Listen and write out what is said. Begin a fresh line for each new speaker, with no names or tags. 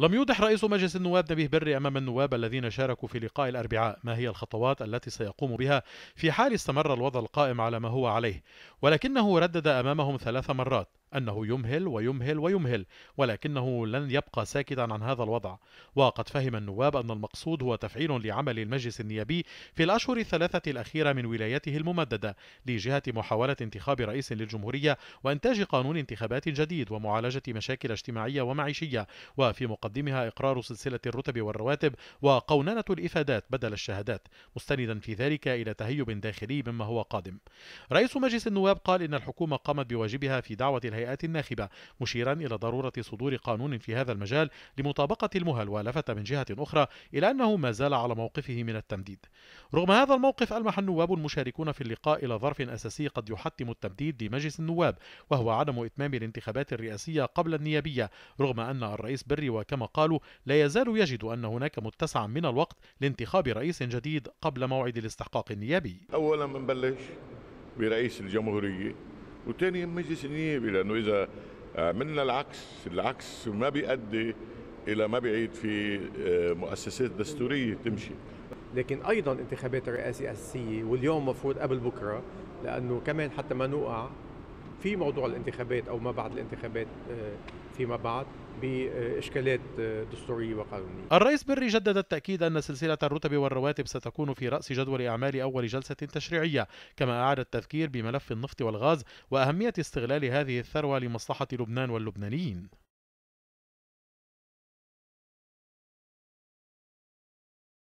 لم يوضح رئيس مجلس النواب نبيه بري أمام النواب الذين شاركوا في لقاء الأربعاء ما هي الخطوات التي سيقوم بها في حال استمر الوضع القائم على ما هو عليه ولكنه ردد أمامهم ثلاث مرات. أنه يمهل ويمهل ويمهل ولكنه لن يبقى ساكتا عن هذا الوضع. وقد فهم النواب أن المقصود هو تفعيل لعمل المجلس النيابي في الأشهر الثلاثة الأخيرة من ولايته الممددة لجهة محاولة انتخاب رئيس للجمهورية وإنتاج قانون انتخابات جديد ومعالجة مشاكل اجتماعية ومعيشية. وفي مقدمها إقرار سلسلة الرتب والرواتب وقوننة الإفادات بدل الشهادات مستندا في ذلك إلى تهيب داخلي مما هو قادم. رئيس مجلس النواب قال إن الحكومة قامت بواجبها في دعوة الهيئات الناخبة مشيرا إلى ضرورة صدور قانون في هذا المجال لمطابقة المهل ولفت من جهة أخرى إلى أنه ما زال على موقفه من التمديد. رغم هذا الموقف ألمح النواب المشاركون في اللقاء إلى ظرف أساسي قد يحتم التمديد لمجلس النواب وهو عدم إتمام الانتخابات الرئاسية قبل النيابية رغم أن الرئيس بري وكما قالوا لا يزال يجد أن هناك متسعا من الوقت لانتخاب رئيس جديد قبل موعد الاستحقاق النيابي.
أولا بنبلش برئيس الجمهورية وثاني مجلس النيابي لأنه إذا عملنا العكس العكس ما بيؤدي إلى ما بيعيد في آه، مؤسسات دستورية تمشي.
لكن أيضا انتخابات الرئاسة اساسيه واليوم مفروض قبل بكرة لأنه كمان حتى ما نوقع في موضوع الانتخابات أو ما بعد الانتخابات آه، فيما بعد بإشكالات آه، دستورية وقانونية.
الرئيس بري جدد التأكيد أن سلسلة الرتب والرواتب ستكون في رأس جدول أعمال أول جلسة تشريعية، كما أعاد التذكير بملف النفط والغاز وأهمية استغلال هذه الثروة لمصلحة لبنان واللبنانيين.